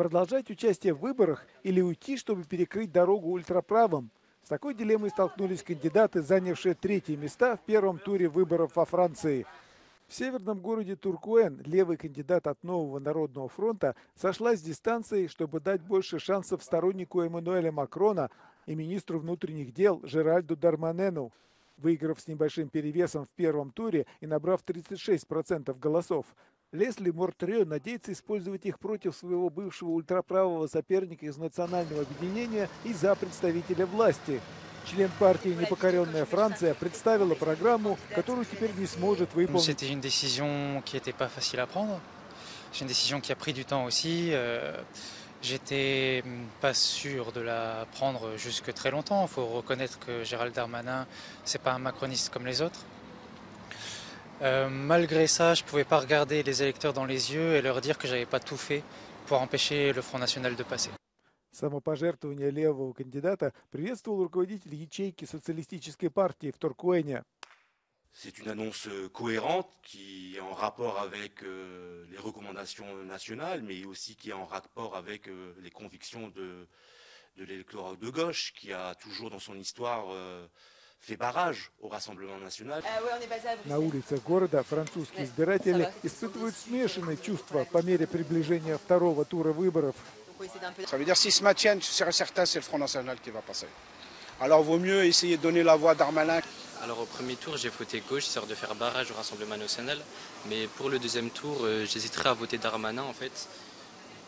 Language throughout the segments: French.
Продолжать участие в выборах или уйти, чтобы перекрыть дорогу ультраправым? С такой дилеммой столкнулись кандидаты, занявшие третье места в первом туре выборов во Франции. В северном городе Туркуэн левый кандидат от Нового народного фронта сошла с дистанцией, чтобы дать больше шансов стороннику Эммануэля Макрона и министру внутренних дел Жеральду Дарманену. Выиграв с небольшим перевесом в первом туре и набрав 36% голосов, Лесли Мортрё надеется использовать их против своего бывшего ультраправого соперника из национального объединения и за представителя власти. Член партии «Непокоренная Франция» представила программу, которую теперь не сможет выполнить. C'était une décision qui n'était pas facile à prendre. C'est une décision qui a pris du temps aussi. Euh, J'étais pas sûr de la prendre jusque très longtemps. Il faut reconnaître que Gérald Darmanin, c'est pas un macroniste comme les autres. Euh, malgré ça, je pouvais pas regarder les électeurs dans les yeux et leur dire que j'avais pas tout fait pour empêcher le Front National de passer. Самопожертвование левого кандидата приветствовал руководитель ячейки социалистической партии в Туркуэне. C'est une annonce cohérente qui est en rapport avec euh, les recommandations nationales, mais aussi qui est en rapport avec euh, les convictions de, de l'électorat de gauche, qui a toujours dans son histoire euh, fait barrage au Rassemblement national. На улицах города французские избиратели испытывают смешанные чувства по мере приближения второго тура выборов. Ça veut dire s'ils se maintiennent, c'est certain, c'est le Front National qui va passer. Alors vaut mieux essayer de donner la voix à Darmanin. Alors au premier tour, j'ai voté gauche, histoire de faire barrage au Rassemblement national. Mais pour le deuxième tour, euh, j'hésiterai à voter Darmanin en fait,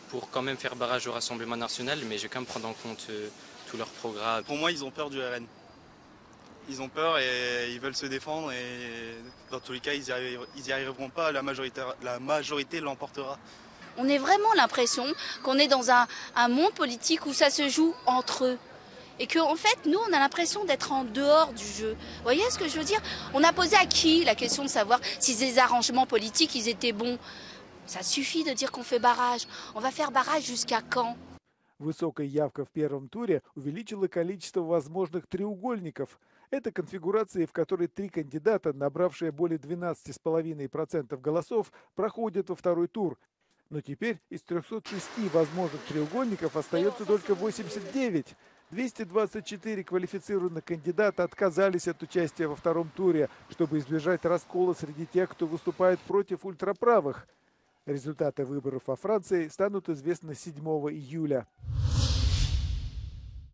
pour quand même faire barrage au Rassemblement national, mais je vais quand même prendre en compte euh, tout leur programme. Pour moi, ils ont peur du RN. Ils ont peur et ils veulent se défendre et dans tous les cas, ils n'y arriveront, ils y arriveront pas. La majorité, la majorité l'emportera. On a vraiment l'impression qu'on est dans un, un monde politique où ça se joue entre eux. Et que en fait, nous, on a l'impression d'être en dehors du jeu. Vous voyez ce que je veux dire On a posé à qui la question de savoir si ces arrangements politiques, ils étaient bons. Ça suffit de dire qu'on fait barrage. On va faire barrage jusqu'à quand Высокая явка в первом туре увеличила количество возможных треугольников. Это конфигурации, в которой три кандидата, набравшие более 12,5% голосов, проходят во второй тур. Но теперь из 306 возможных треугольников остается только 89. 224 квалифицированных кандидата отказались от участия во втором туре, чтобы избежать раскола среди тех, кто выступает против ультраправых. Результаты выборов во Франции станут известны 7 июля.